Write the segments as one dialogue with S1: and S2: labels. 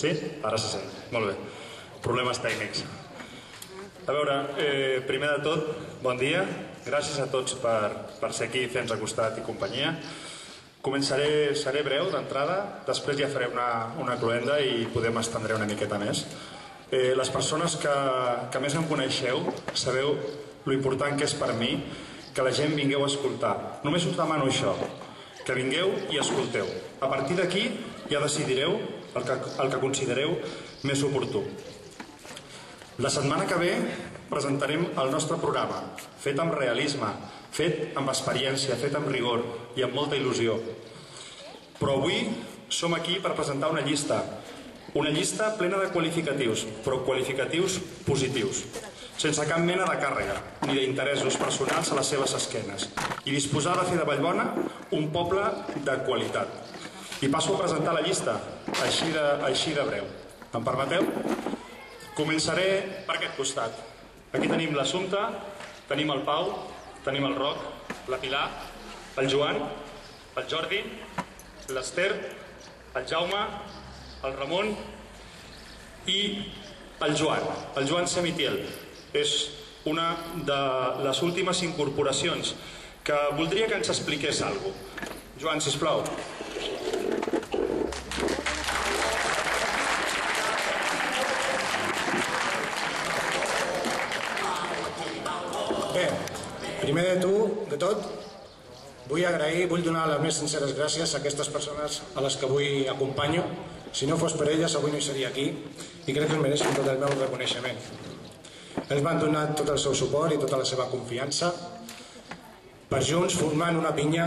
S1: Sí? Ara se sent. Molt bé. Problemes tècnics. A veure, eh, primer de tot, bon dia. Gràcies a tots per, per ser aquí, fer-nos costat i companyia. Començaré, seré breu d'entrada, després ja faré una, una cloenda i podem estendre una miqueta més. Eh, les persones que, que més em coneixeu sabeu lo important que és per mi que la gent vingueu a escoltar. Només us demano això, que vingueu i escolteu. A partir d'aquí ja decidireu el que, el que considereu més oportú. La setmana que ve presentarem el nostre programa, fet amb realisme, fet amb experiència, fet amb rigor i amb molta il·lusió. Però avui som aquí per presentar una llista, una llista plena de qualificatius, però qualificatius positius, sense cap mena de càrrega ni d'interessos personals a les seves esquenes i disposar de fer de Vallbona un poble de qualitat. I passo a presentar la llista, així de, així de breu. Em permeteu? Començaré per aquest costat. Aquí tenim l'Assumpta, tenim el Pau, tenim el Roc, la Pilar, el Joan, el Jordi, l'Ester, el Jaume, el Ramon i el Joan, el Joan Semitiel. És una de les últimes incorporacions que voldria que ens expliqués alguna cosa. Joan, sisplau.
S2: Bé, primer de tu, de tot, vull agrair, vull donar les més sinceres gràcies a aquestes persones a les que avui acompanyo. Si no fos per elles, avui no hi seria aquí i crec que es mereixen tot el meu reconeixement. Ells m'han donat tot el seu suport i tota la seva confiança per junts, formant una pinya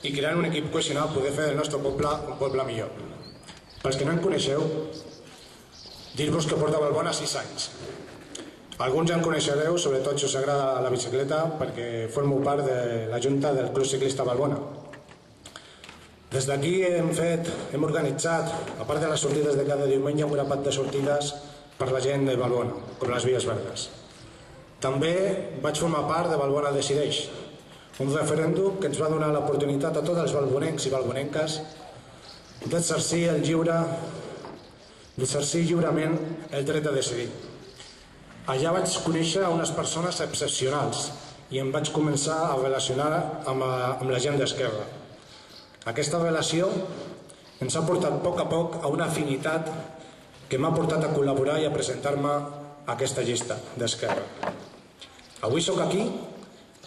S2: i creant un equip cohesionat, poder fer del nostre poble un poble millor. Pels que no em coneixeu, dir-vos que porta Balbona 6 anys. Alguns em coneixereu, sobretot si us agrada la bicicleta, perquè formo part de la Junta del Club Ciclista Balbona. Des d'aquí hem fet, hem organitzat, a part de les sortides de cada diumenge, un grapat de sortides per la gent de Balbona, com les vies verdes. També vaig formar part de Balbona Decideix, un referèndum que ens va donar l'oportunitat a tots els balbonencs i balbonenques d'exercir el lliure d'exercir lliurement el dret a decidir. Allà vaig conèixer unes persones excepcionals i em vaig començar a relacionar amb, a, amb la gent d'Esquerra. Aquesta relació ens ha portat a poc a poc a una afinitat que m'ha portat a col·laborar i a presentar-me a aquesta llista d'Esquerra. Avui sóc aquí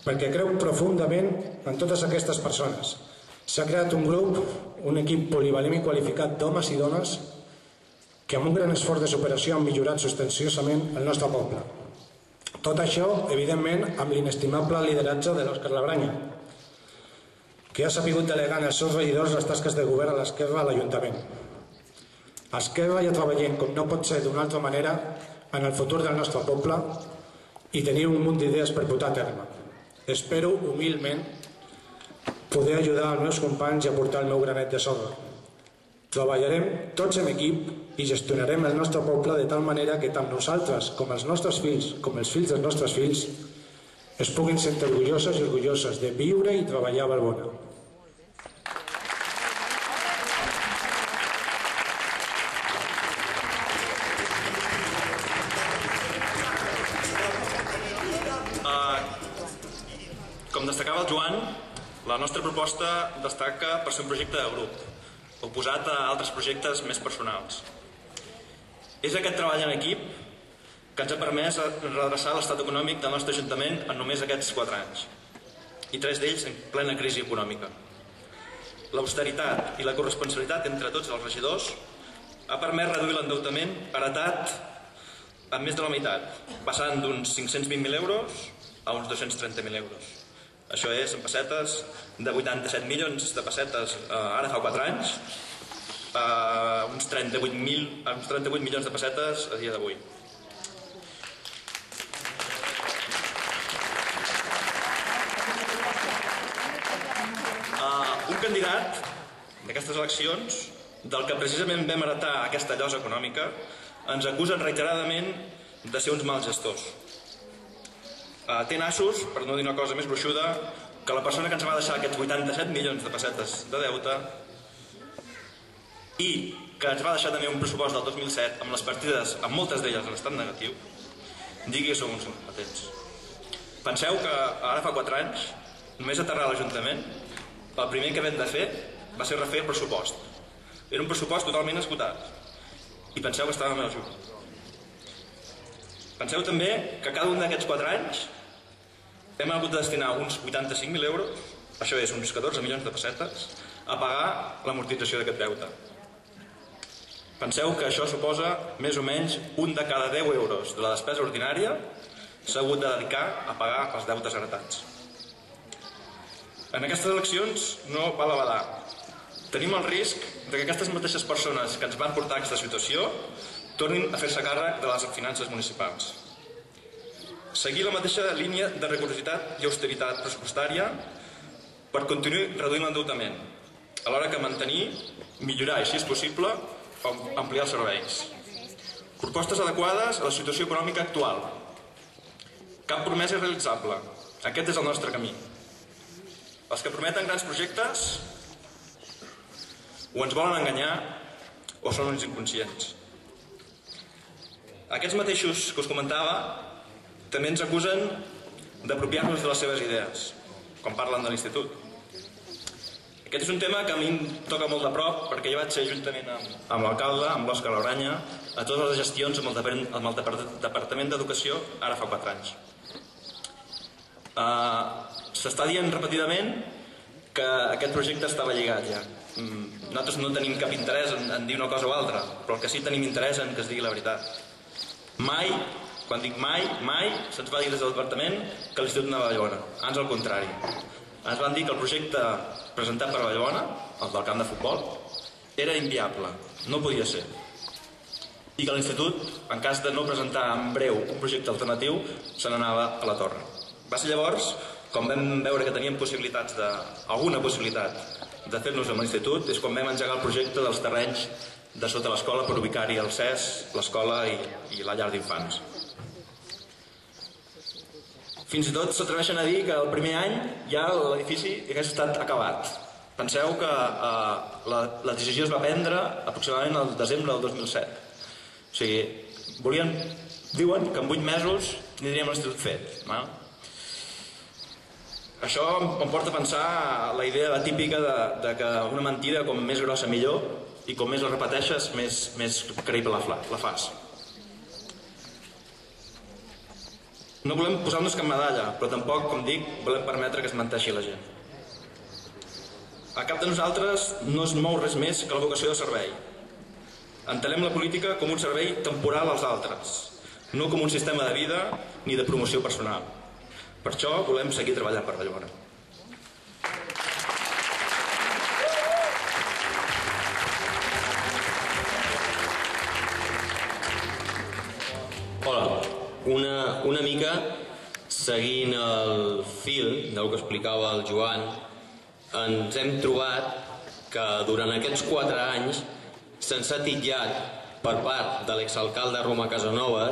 S2: perquè creu profundament en totes aquestes persones. S'ha creat un grup, un equip polivalent i qualificat d'homes i dones que amb un gran esforç de superació han millorat substanciosament el nostre poble. Tot això, evidentment, amb l'inestimable lideratge de l'Òscar Labranya, que ha sapigut delegar els seus regidors les tasques de govern a l'esquerra a l'Ajuntament. Esquerra ja treballem, com no pot ser d'una altra manera, en el futur del nostre poble i tenir un munt d'idees per portar a terme. Espero, humilment, poder ajudar els meus companys i aportar el meu granet de sorra. Treballarem tots en equip i gestionarem el nostre poble de tal manera que tant nosaltres com els nostres fills, com els fills dels nostres fills, es puguin sentir orgullosos i orgulloses de viure i treballar a Balbona.
S3: Com destacava el Joan, la nostra proposta destaca per ser un projecte de grup, oposat a altres projectes més personals. És aquest treball en equip que ens ha permès redreçar l'estat econòmic del nostre Ajuntament en només aquests 4 anys, i tres d'ells en plena crisi econòmica. L'austeritat i la corresponsabilitat entre tots els regidors ha permès reduir l'endeutament heretat en més de la meitat, passant d'uns 520.000 euros a uns 230.000 euros. Això és en pessetes de 87 milions de pessetes eh, ara fa 4 anys a uns 38, a uns 38 milions de pessetes a dia d'avui. Uh, un candidat d'aquestes eleccions, del que precisament vam heretar aquesta llosa econòmica, ens acusen reiteradament de ser uns mals gestors. Uh, té nassos, per no dir una cosa més gruixuda, que la persona que ens va deixar aquests 87 milions de pessetes de deute i que ens va deixar també un pressupost del 2007 amb les partides, amb moltes d'elles en estat negatiu, digui som uns incompetents. Penseu que ara fa 4 anys, només aterrar a l'Ajuntament, el primer que vam de fer va ser refer el pressupost. Era un pressupost totalment esgotat. I penseu que estàvem a juny. Penseu també que cada un d'aquests 4 anys hem hagut de destinar uns 85.000 euros, això és uns 14 milions de pessetes, a pagar l'amortització d'aquest deute. Penseu que això suposa més o menys un de cada 10 euros de la despesa ordinària s'ha hagut de dedicar a pagar els deutes heretats. En aquestes eleccions no val a badar. Tenim el risc de que aquestes mateixes persones que ens van portar a aquesta situació tornin a fer-se càrrec de les finances municipals. Seguir la mateixa línia de rigorositat i austeritat pressupostària per continuar reduint l'endeutament, alhora que mantenir, millorar i, si és possible, ampliar els serveis. Propostes adequades a la situació econòmica actual. Cap promesa irrealitzable. Aquest és el nostre camí. Els que prometen grans projectes o ens volen enganyar o són uns inconscients. Aquests mateixos que us comentava també ens acusen d'apropiar-nos de les seves idees, quan parlen de l'institut. Aquest és un tema que a mi em toca molt de prop perquè jo vaig ser juntament amb, amb l'alcalde, amb l'Òscar Lauranya, a totes les gestions amb el, Departament d'Educació ara fa 4 anys. Uh, S'està dient repetidament que aquest projecte estava lligat ja. Mm, nosaltres no tenim cap interès en, en dir una cosa o altra, però el que sí tenim interès en que es digui la veritat. Mai, quan dic mai, mai, se'ns va dir des del departament que l'Institut anava a Lleona. Ans al contrari. Ens van dir que el projecte presentat per Vallbona, el del camp de futbol, era inviable, no podia ser. I que l'Institut, en cas de no presentar en breu un projecte alternatiu, se n'anava a la torre. Va ser llavors, com vam veure que teníem possibilitats de, alguna possibilitat de fer-nos amb l'Institut, és quan vam engegar el projecte dels terrenys de sota l'escola per ubicar-hi el CES, l'escola i, i la llar d'infants. Fins i tot s'atreveixen a dir que el primer any ja l'edifici hagués estat acabat. Penseu que eh, la, la decisió es va prendre aproximadament el desembre del 2007. O sigui, volien, diuen que en 8 mesos tindríem l'institut fet. No? Això em porta a pensar la idea típica de, de que una mentida com més grossa millor i com més la repeteixes més, més creïble la, la fas. No volem posar-nos cap medalla, però tampoc, com dic, volem permetre que es menteixi la gent. A cap de nosaltres no es mou res més que la vocació de servei. Entenem la política com un servei temporal als altres, no com un sistema de vida ni de promoció personal. Per això volem seguir treballant per Vallbona.
S4: Una, mica seguint el fil del que explicava el Joan, ens hem trobat que durant aquests quatre anys se'ns ha titllat per part de l'exalcalde Roma Casanova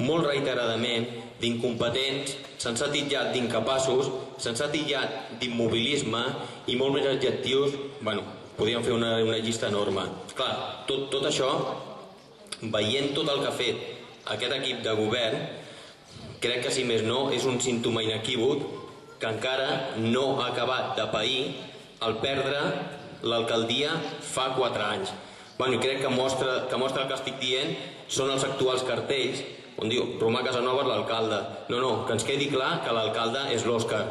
S4: molt reiteradament d'incompetents, se'ns ha titllat d'incapaços, se'ns ha titllat d'immobilisme i molt més adjectius, bueno, podríem fer una, una llista enorme. Clar, tot, tot això, veient tot el que ha fet aquest equip de govern crec que si més no és un símptoma inequívoc que encara no ha acabat de pair el perdre l'alcaldia fa 4 anys. Bueno, i crec que mostra, que mostra el que estic dient són els actuals cartells on diu Romà Casanova l'alcalde. No, no, que ens quedi clar que l'alcalde és l'Òscar